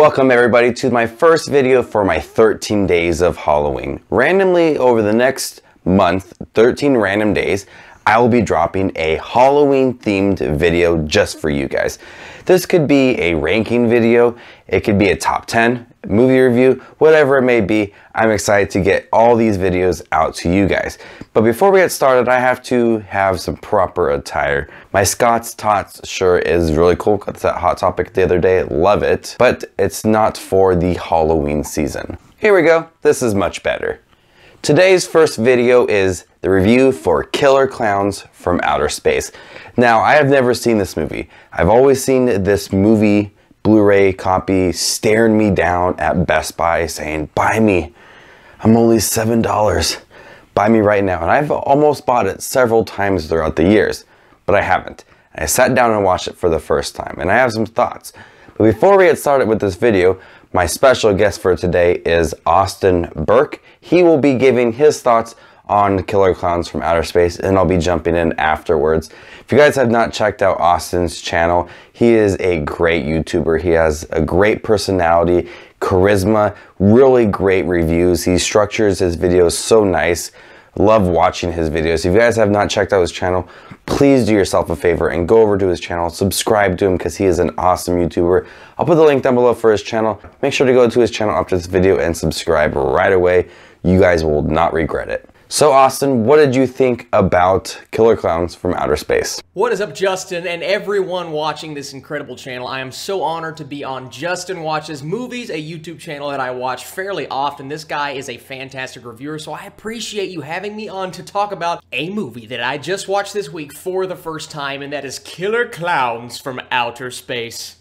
Welcome everybody to my first video for my 13 days of Halloween. Randomly over the next month, 13 random days, I will be dropping a Halloween themed video just for you guys. This could be a ranking video, it could be a top 10, movie review, whatever it may be. I'm excited to get all these videos out to you guys. But before we get started, I have to have some proper attire. My Scott's Tots shirt is really cool. Got that Hot Topic the other day, love it. But it's not for the Halloween season. Here we go, this is much better. Today's first video is the review for Killer Klowns from Outer Space. Now, I have never seen this movie. I've always seen this movie Blu-ray copy staring me down at Best Buy saying, buy me, I'm only $7. Buy me right now. And I've almost bought it several times throughout the years, but I haven't. I sat down and watched it for the first time, and I have some thoughts. But before we get started with this video, my special guest for today is Austin Burke. He will be giving his thoughts on Killer Klowns from Outer Space and I'll be jumping in afterwards. If you guys have not checked out Austin's channel, he is a great YouTuber. He has a great personality, charisma, really great reviews. He structures his videos so nice. Love watching his videos. If you guys have not checked out his channel, please do yourself a favor and go over to his channel, subscribe to him because he is an awesome YouTuber. I'll put the link down below for his channel. Make sure to go to his channel after this video and subscribe right away. You guys will not regret it. So Austin, what did you think about Killer Klowns from Outer Space? What is up, Justin, and everyone watching this incredible channel? I am so honored to be on Justin Watches Movies, a YouTube channel that I watch fairly often. This guy is a fantastic reviewer, so I appreciate you having me on to talk about a movie that I just watched this week for the first time, and that is Killer Klowns from Outer Space.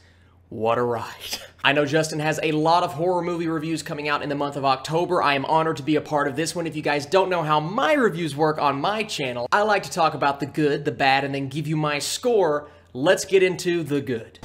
What a ride. I know Justin has a lot of horror movie reviews coming out in the month of October. I am honored to be a part of this one. If you guys don't know how my reviews work on my channel, I like to talk about the good, the bad, and then give you my score. Let's get into the good.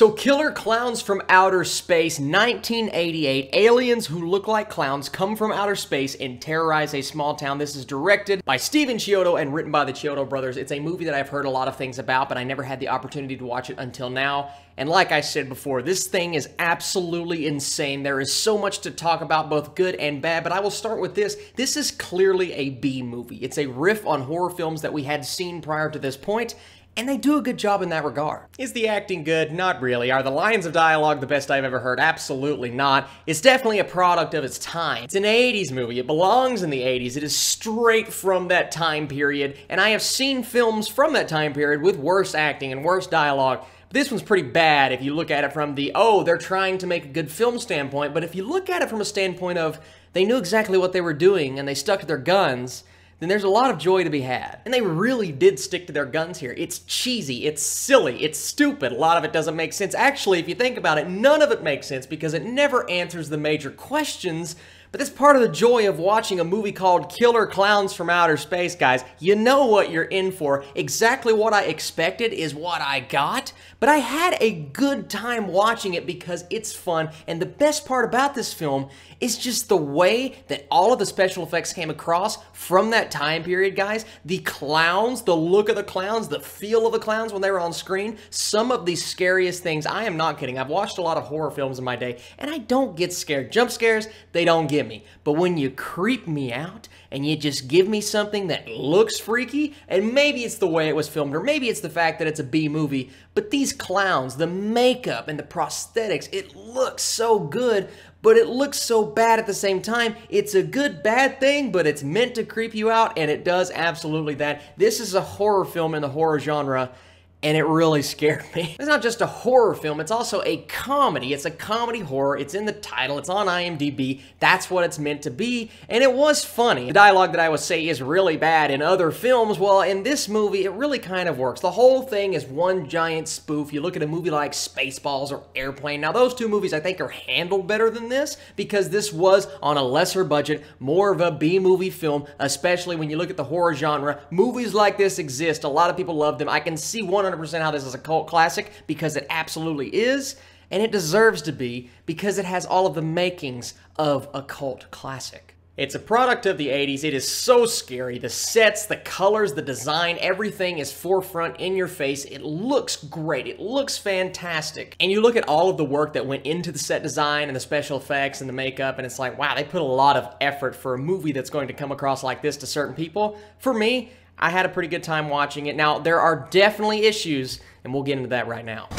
So Killer Klowns from Outer Space, 1988. Aliens who look like clowns come from outer space and terrorize a small town. This is directed by Stephen Chiodo and written by the Chiodo brothers. It's a movie that I've heard a lot of things about, but I never had the opportunity to watch it until now. And like I said before, this thing is absolutely insane. There is so much to talk about, both good and bad, but I will start with this. This is clearly a B movie. It's a riff on horror films that we had seen prior to this point, and they do a good job in that regard. Is the acting good? Not really. Are the lines of dialogue the best I've ever heard? Absolutely not. It's definitely a product of its time. It's an 80s movie. It belongs in the 80s. It is straight from that time period, and I have seen films from that time period with worse acting and worse dialogue, this one's pretty bad if you look at it from the, oh, they're trying to make a good film standpoint, but if you look at it from a standpoint of they knew exactly what they were doing and they stuck to their guns, then there's a lot of joy to be had. And they really did stick to their guns here. It's cheesy, it's silly, it's stupid. A lot of it doesn't make sense. Actually, if you think about it, none of it makes sense because it never answers the major questions but that's part of the joy of watching a movie called Killer Klowns from Outer Space, guys. You know what you're in for. Exactly what I expected is what I got, but I had a good time watching it because it's fun, and the best part about this film is just the way that all of the special effects came across from that time period, guys. The clowns, the look of the clowns, the feel of the clowns when they were on screen, some of the scariest things, I am not kidding. I've watched a lot of horror films in my day, and I don't get scared. Jump scares, they don't get me. But when you creep me out and you just give me something that looks freaky, and maybe it's the way it was filmed, or maybe it's the fact that it's a B movie, but these clowns, the makeup and the prosthetics, it looks so good, but it looks so bad at the same time. It's a good bad thing, but it's meant to creep you out, and it does absolutely that. This is a horror film in the horror genre and it really scared me. It's not just a horror film, it's also a comedy. It's a comedy horror, it's in the title, it's on IMDb, that's what it's meant to be, and it was funny. The dialogue that I would say is really bad in other films, well, in this movie, it really kind of works. The whole thing is one giant spoof. You look at a movie like Spaceballs or Airplane. Now, those two movies I think are handled better than this because this was on a lesser budget, more of a B-movie film, especially when you look at the horror genre. Movies like this exist. A lot of people love them. I can see one 100% how this is a cult classic because it absolutely is, and it deserves to be because it has all of the makings of a cult classic. It's a product of the 80s. It is so scary. The sets, the colors, the design, everything is forefront in your face. It looks great. It looks fantastic. And you look at all of the work that went into the set design and the special effects and the makeup, and it's like, wow, they put a lot of effort for a movie that's going to come across like this to certain people. For me, I had a pretty good time watching it. Now, there are definitely issues, and we'll get into that right now.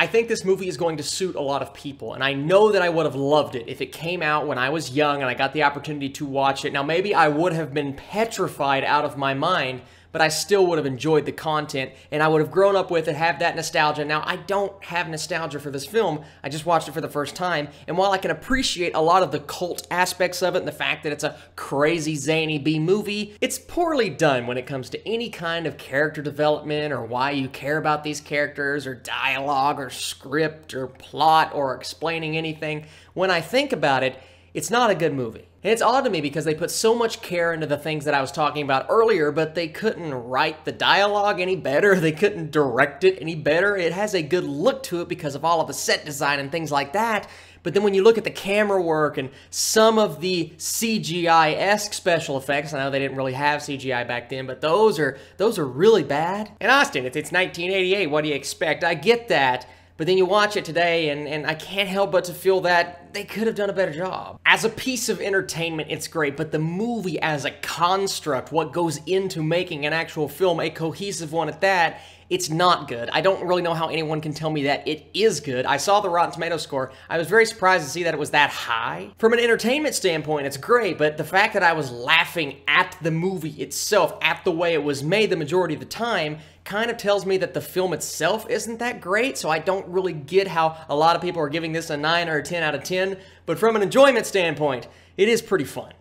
I think this movie is going to suit a lot of people, and I know that I would have loved it if it came out when I was young and I got the opportunity to watch it. Now, maybe I would have been petrified out of my mind but I still would have enjoyed the content and I would have grown up with it, have that nostalgia. Now, I don't have nostalgia for this film. I just watched it for the first time. And while I can appreciate a lot of the cult aspects of it and the fact that it's a crazy, zany B movie, it's poorly done when it comes to any kind of character development or why you care about these characters or dialogue or script or plot or explaining anything. When I think about it, it's not a good movie. And it's odd to me because they put so much care into the things that I was talking about earlier, but they couldn't write the dialogue any better. They couldn't direct it any better. It has a good look to it because of all of the set design and things like that. But then when you look at the camera work and some of the CGI-esque special effects, I know they didn't really have CGI back then, but those are those are really bad. And Austin, it's, it's 1988, what do you expect? I get that. But then you watch it today, and, and I can't help but to feel that they could have done a better job. As a piece of entertainment, it's great, but the movie as a construct, what goes into making an actual film, a cohesive one at that, it's not good. I don't really know how anyone can tell me that it is good. I saw the Rotten Tomato score. I was very surprised to see that it was that high. From an entertainment standpoint, it's great, but the fact that I was laughing at the movie itself, at the way it was made the majority of the time, kind of tells me that the film itself isn't that great, so I don't really get how a lot of people are giving this a 9 or a 10 out of 10, but from an enjoyment standpoint, it is pretty fun.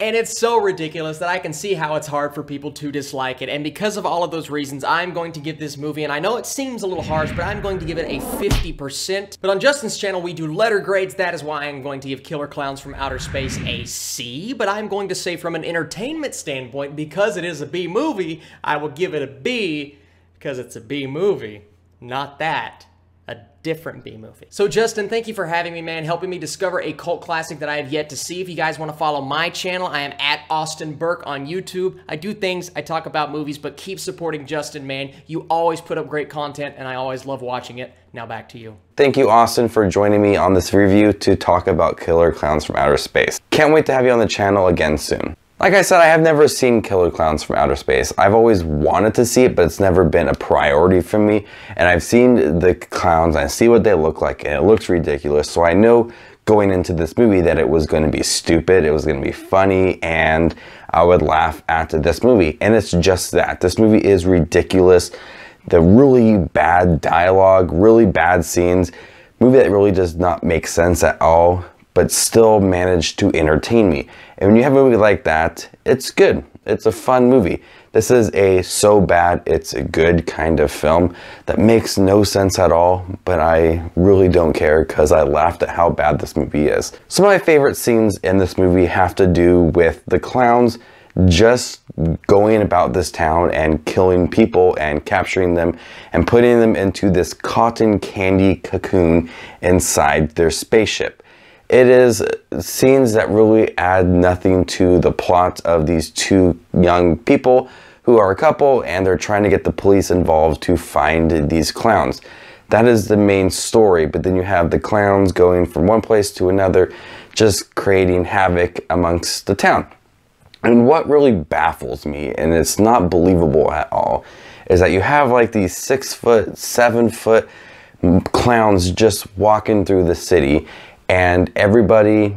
And it's so ridiculous that I can see how it's hard for people to dislike it. And because of all of those reasons, I'm going to give this movie, and I know it seems a little harsh, but I'm going to give it a 50%. But on Justin's channel, we do letter grades. That is why I'm going to give Killer Klowns from Outer Space a C. But I'm going to say from an entertainment standpoint, because it is a B movie, I will give it a B because it's a B movie, not that different B movie. So Justin, thank you for having me, man, helping me discover a cult classic that I have yet to see. If you guys want to follow my channel, I am at Austin Burke on YouTube. I do things, I talk about movies, but keep supporting Justin, man. You always put up great content, and I always love watching it. Now back to you. Thank you, Austin, for joining me on this review to talk about Killer Klowns from Outer Space. Can't wait to have you on the channel again soon. Like I said, I have never seen Killer Klowns from Outer Space. I've always wanted to see it, but it's never been a priority for me. And I've seen the clowns, I see what they look like, and it looks ridiculous. So I know going into this movie that it was going to be stupid, it was going to be funny, and I would laugh at this movie. And it's just that. This movie is ridiculous. The really bad dialogue, really bad scenes, movie that really does not make sense at all but still managed to entertain me. And when you have a movie like that, it's good. It's a fun movie. This is a so bad it's a good kind of film that makes no sense at all, but I really don't care because I laughed at how bad this movie is. Some of my favorite scenes in this movie have to do with the clowns just going about this town and killing people and capturing them and putting them into this cotton candy cocoon inside their spaceship. It is scenes that really add nothing to the plot of these two young people who are a couple and they're trying to get the police involved to find these clowns. That is the main story, but then you have the clowns going from one place to another, just creating havoc amongst the town. And what really baffles me, and it's not believable at all, is that you have like these six foot, seven foot clowns just walking through the city and everybody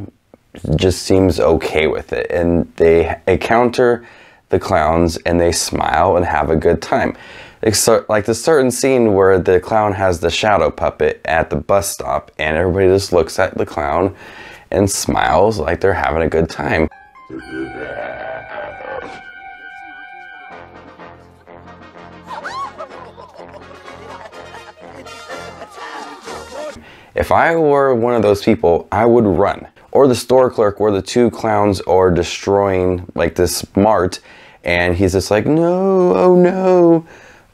just seems okay with it. And they encounter the clowns and they smile and have a good time. Like the certain scene where the clown has the shadow puppet at the bus stop and everybody just looks at the clown and smiles like they're having a good time If I were one of those people, I would run. Or the store clerk where the two clowns are destroying like this mart and he's just like, no, oh no,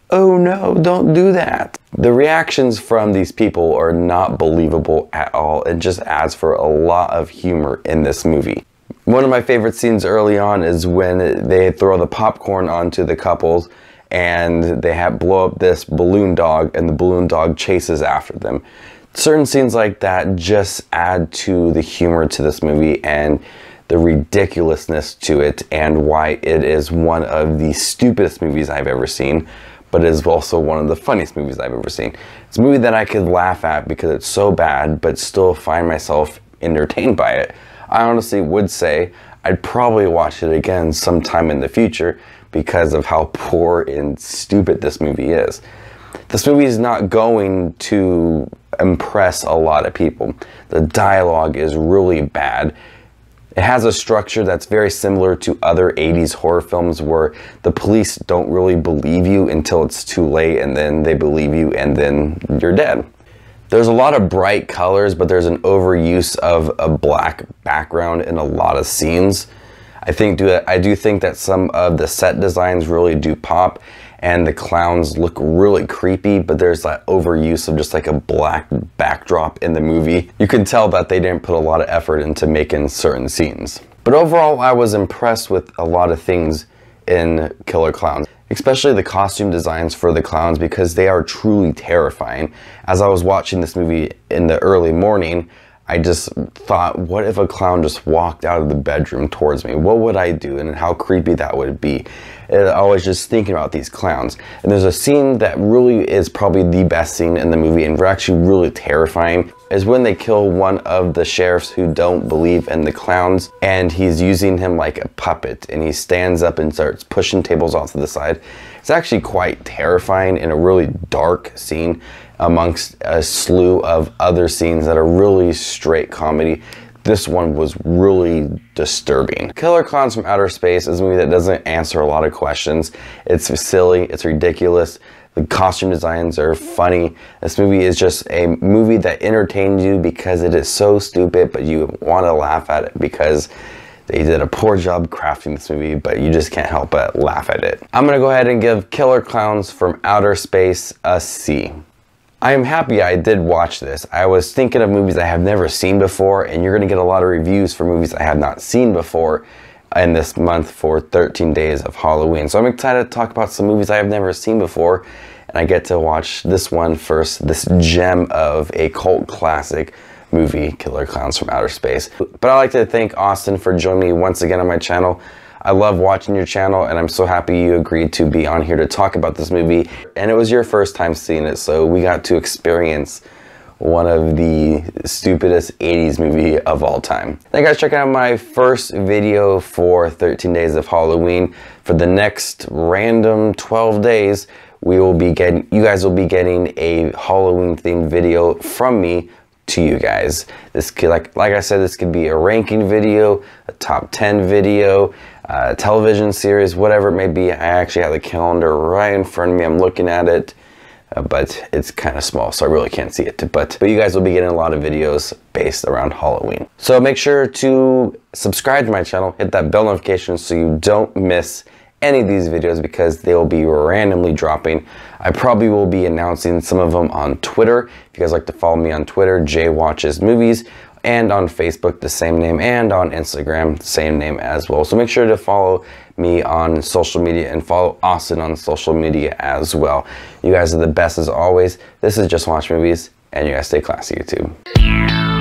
oh no, don't do that. The reactions from these people are not believable at all. It just adds for a lot of humor in this movie. One of my favorite scenes early on is when they throw the popcorn onto the couples and they have blow up this balloon dog and the balloon dog chases after them. Certain scenes like that just add to the humor to this movie and the ridiculousness to it and why it is one of the stupidest movies I've ever seen, but it is also one of the funniest movies I've ever seen. It's a movie that I could laugh at because it's so bad, but still find myself entertained by it. I honestly would say I'd probably watch it again sometime in the future because of how poor and stupid this movie is. This movie is not going to impress a lot of people. The dialogue is really bad. It has a structure that's very similar to other 80s horror films where the police don't really believe you until it's too late and then they believe you and then you're dead. There's a lot of bright colors, but there's an overuse of a black background in a lot of scenes. I think do I do think that some of the set designs really do pop and the clowns look really creepy, but there's that overuse of just like a black backdrop in the movie. You can tell that they didn't put a lot of effort into making certain scenes. But overall, I was impressed with a lot of things in Killer Klowns, especially the costume designs for the clowns because they are truly terrifying. As I was watching this movie in the early morning, I just thought, what if a clown just walked out of the bedroom towards me? What would I do and how creepy that would be? And I was just thinking about these clowns. And there's a scene that really is probably the best scene in the movie and actually really terrifying is when they kill one of the sheriffs who don't believe in the clowns and he's using him like a puppet and he stands up and starts pushing tables off to the side. It's actually quite terrifying in a really dark scene amongst a slew of other scenes that are really straight comedy. This one was really disturbing. Killer Klowns from Outer Space is a movie that doesn't answer a lot of questions. It's silly, it's ridiculous. The costume designs are funny. This movie is just a movie that entertains you because it is so stupid, but you want to laugh at it because they did a poor job crafting this movie, but you just can't help but laugh at it. I'm gonna go ahead and give Killer Klowns from Outer Space a C. I am happy I did watch this. I was thinking of movies I have never seen before, and you're gonna get a lot of reviews for movies I have not seen before in this month for 13 days of Halloween. So I'm excited to talk about some movies I have never seen before, and I get to watch this one first, this gem of a cult classic movie, Killer Klowns from Outer Space. But I'd like to thank Austin for joining me once again on my channel. I love watching your channel and I'm so happy you agreed to be on here to talk about this movie. And it was your first time seeing it, so we got to experience one of the stupidest 80s movie of all time. Thank you guys checking out my first video for 13 days of Halloween. For the next random 12 days, we will be getting, you guys will be getting a Halloween themed video from me to you guys. This could, like, like I said, this could be a ranking video, a top 10 video, uh, television series, whatever it may be. I actually have the calendar right in front of me. I'm looking at it, uh, but it's kind of small, so I really can't see it. But, but you guys will be getting a lot of videos based around Halloween. So make sure to subscribe to my channel, hit that bell notification so you don't miss any of these videos because they will be randomly dropping. I probably will be announcing some of them on Twitter. If you guys like to follow me on Twitter, Jay Watches Movies and on Facebook, the same name, and on Instagram, the same name as well. So make sure to follow me on social media and follow Austin on social media as well. You guys are the best as always. This is Just Watch Movies, and you guys stay classy, YouTube.